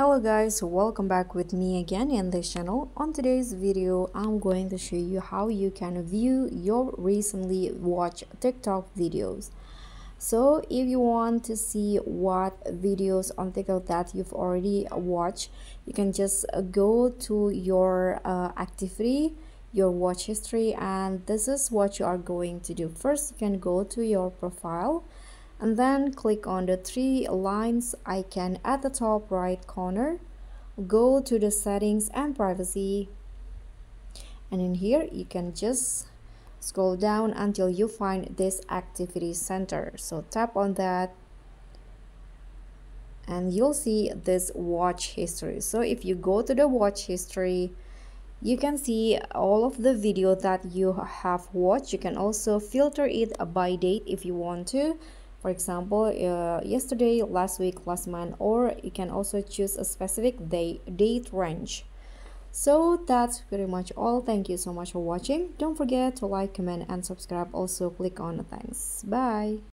hello guys welcome back with me again in this channel. On today's video i'm going to show you how you can view your recently watched tiktok videos. So if you want to see what videos on tiktok that you've already watched you can just go to your uh, activity your watch history and this is what you are going to do. First you can go to your profile and then click on the three lines icon at the top right corner. Go to the settings and privacy. And in here you can just scroll down until you find this activity center. So tap on that. And you'll see this watch history. So if you go to the watch history you can see all of the video that you have watched. You can also filter it by date if you want to for example uh, yesterday last week last month or you can also choose a specific day date range. So that's pretty much all. Thank you so much for watching. Don't forget to like comment and subscribe. Also click on the thanks. Bye